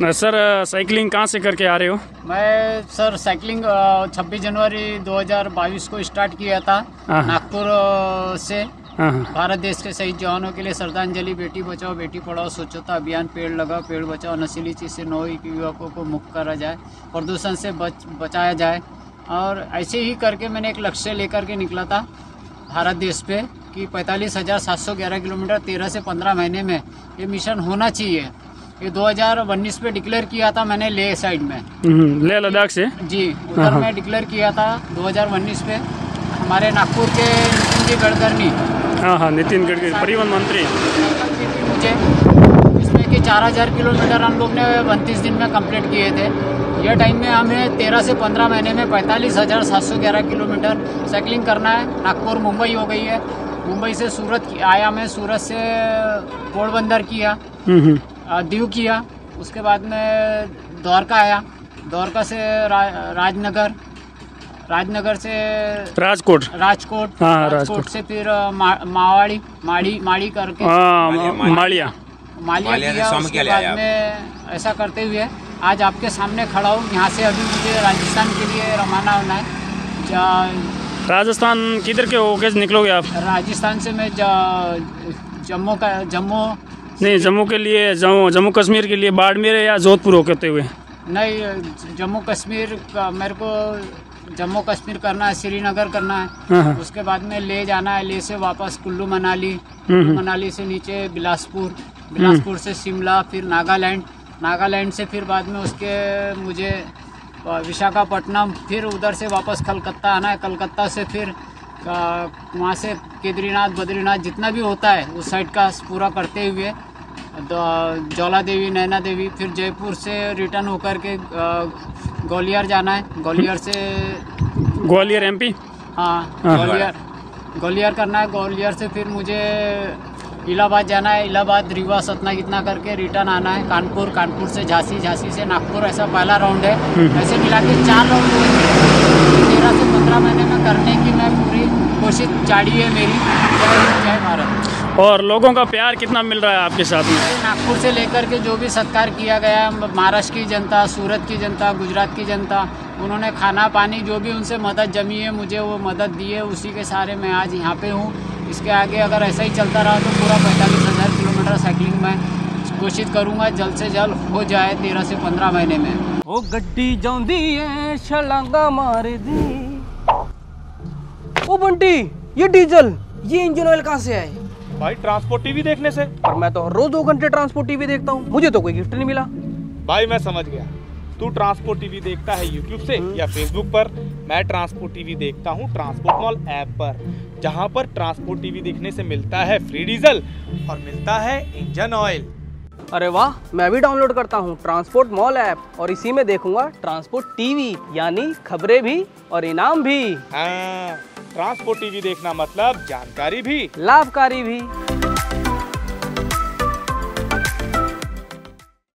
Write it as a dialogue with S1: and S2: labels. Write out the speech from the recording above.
S1: Sir cycling कहाँ से करके आ रहे हो?
S2: मैं सर साइकिलिंग अ, 26 जनवरी 2022 को स्टार्ट किया था
S1: हाँ।
S2: नागपुर से।
S1: हाँ हाँ।
S2: भारत देश के शहीद जवानों के लिए श्रद्धांजलि बेटी बचाओ बेटी पढ़ाओ स्वच्छता अभियान पेड़ लगाओ पेड़ बचाओ नशीली चीज़ से नौ युवकों को मुक्त करा जाए प्रदूषण से बच बचाया जाए। और ऐसे ही करके मैंने एक लक्ष्य लेकर के निकला था भारत देश पे कि पैंतालीस हज़ार सात सौ ग्यारह किलोमीटर तेरह से पंद्रह महीने में ये मिशन होना चाहिए। ये 2019 पे डिक्लेयर किया था मैंने ले साइड में।
S1: हम्म, लेह लद्दाख से?
S2: जी उधर में डिक्लेयर किया था 2019 पे। हमारे नागपुर के नितिन जी गडकरी
S1: हाँ हाँ नितिन गडकरी परिवहन मंत्री।
S2: मुझे। इसमें कि 4000 किलोमीटर हम लोग ने बत्तीस दिन में कंप्लीट किए थे। ये टाइम में हमें 13 से 15 महीने में पैंतालीस हज़ार सात सौ ग्यारह किलोमीटर साइकिलिंग करना है। नागपुर मुंबई हो गई है। मुंबई से सूरत आया मैं सूरत से पोरबंदर किया।
S1: हम्म, हम्म,
S2: दीव किया। उसके बाद में द्वारका आया। द्वारका से रा, राजनगर। राजनगर से
S1: राजकोट।
S2: राजकोट।
S1: हाँ,
S2: राजकोट
S1: राजकोट।
S2: से फिर मा, मावाड़ी। माड़ी माड़ी करके।
S1: हाँ
S3: मालिया,
S1: मा- मालिया।
S2: किया। उसके बाद में ऐसा करते हुए आज आपके सामने खड़ा हूँ। यहाँ से अभी मुझे राजस्थान के लिए रवाना होना है।
S1: राजस्थान किधर के होके निकलोगे आप?
S2: राजस्थान से मैं जम्मू का जम्मू
S1: नहीं जम्मू के लिए जम्मू जम्मू कश्मीर के लिए बाड़मेर या जोधपुर होते हुए?
S2: नहीं जम्मू कश्मीर का मेरे को जम्मू कश्मीर करना है श्रीनगर करना है।
S1: हाँ हाँ।
S2: उसके बाद में ले जाना है ले से वापस कुल्लू मनाली।
S1: हम्म, हम्म।
S2: मनाली से नीचे बिलासपुर। बिलासपुर से शिमला फिर नागालैंड। नागालैंड से फिर बाद में उसके मुझे विशाखापट्टनम। फिर उधर से वापस कलकत्ता आना है। कलकत्ता से फिर वहाँ से केदारनाथ बद्रीनाथ जितना भी होता है उस साइड का पूरा करते हुए ज्वाला देवी नैना देवी फिर जयपुर से रिटर्न होकर के ग्वालियर जाना है। ग्वालियर से
S1: ग्वालियर एमपी
S2: हाँ
S1: हाँ।
S2: ग्वालियर। ग्वालियर करना है। ग्वालियर से फिर मुझे इलाहाबाद जाना है। इलाहाबाद रीवा सतना कितना करके रिटर्न आना है। कानपुर कानपुर से झांसी झांसी से नागपुर ऐसा पहला राउंड है। ऐसे मिला के चार राउंड हुए तेरह से पंद्रह महीने में करने की मैं पूरी कोशिश जारी है मेरी। जय भारत।
S1: और लोगों का प्यार कितना मिल रहा है आपके साथ में?
S2: नागपुर से लेकर के जो भी सत्कार किया गया महाराष्ट्र की जनता सूरत की जनता गुजरात की जनता उन्होंने खाना पानी जो भी उनसे मदद जमी है मुझे वो मदद दी है उसी के सहारे मैं आज यहाँ पे हूँ। इसके आगे अगर ऐसा ही चलता रहा तो पूरा पैंतालीस हज़ार किलोमीटर साइकिलिंग में कोशिश करूँगा जल्द से जल्द हो जाए तेरह से पंद्रह महीने में।
S4: वो गड्डी जाती है छलांगा मार दी। ओ बंटी ये डीजल ये इंजन ऑयल कहाँ से आए?
S5: भाई ट्रांसपोर्ट टीवी देखने से।
S4: पर मैं तो हर रोज दो घंटे ट्रांसपोर्ट टीवी देखता हूँ। मुझे तो कोई गिफ्ट नहीं मिला।
S5: भाई मैं समझ गया। तू ट्रांसपोर्ट टीवी देखता है यूट्यूब से या फेसबुक पर? मैं ट्रांसपोर्ट टीवी देखता हूँ ट्रांसपोर्ट मॉल ऐप पर जहाँ पर ट्रांसपोर्ट टीवी देखने से मिलता है फ्री डीजल और मिलता है इंजन ऑयल
S4: अरे वाह मैं भी डाउनलोड करता हूँ ट्रांसपोर्ट मॉल ऐप और इसी में देखूँगा ट्रांसपोर्ट टीवी यानी खबरें भी और इनाम भी।
S5: हाँ ट्रांसपोर्ट टीवी देखना मतलब जानकारी भी।
S4: लाभकारी भी।